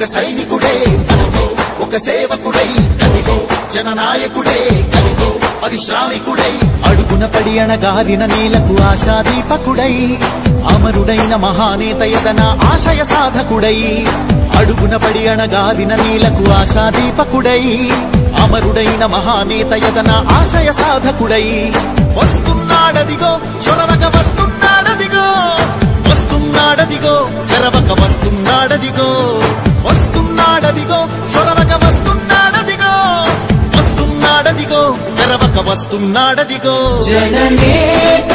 ఒక సైనికుడే కలిగో. ఒక సేవకుడై కలిగో. జననాయకుడే కలిగో. పరిశ్రామికుడై అడుగున పడి అణగారిన నేలకు ఆశాదీపకుడై. అమరుడైన మహానేత ఎదన ఆశయ సాధకుడై. అడుగున పడి అణగారిన నేలకు ఆశాదీపకుడై. అమరుడైన మహానేత ఎదన ఆశయ సాధకుడై. వస్తున్నాడదిగో చొరవక వస్తున్నాడదిగో. వస్తున్నాడదిగో తెరవక వస్తున్నాడదిగో. వస్తున్నాడదిగో చొరవక వస్తున్నాడదిగో వస్తున్నాడదిగో తెరవక వస్తున్నాడదిగో జననేత